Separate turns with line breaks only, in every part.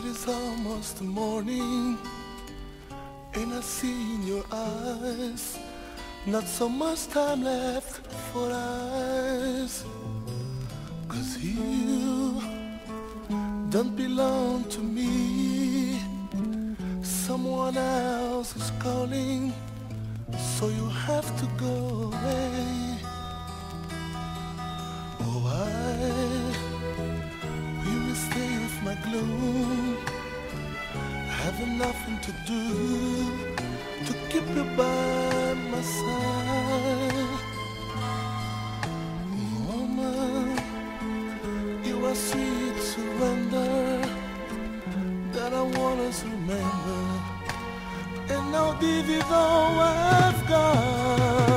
comes the morning and I see in your eyes not so much time left for us. Cause you don't belong to me. Someone else is calling So you have to go away my gloom nothing to do To keep you by my side. Woman, you are sweet surrender That I want us to remember And now this is all I've got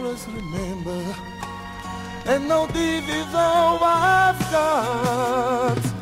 dollars, remember, and no division I've got.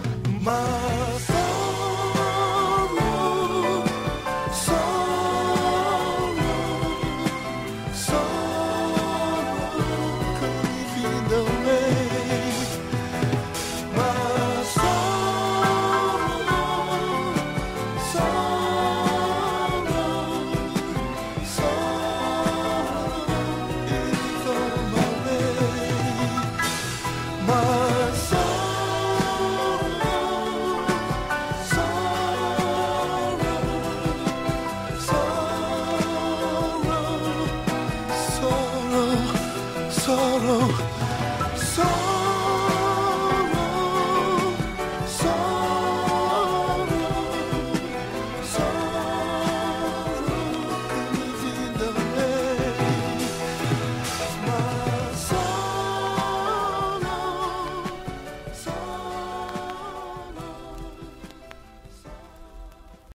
So.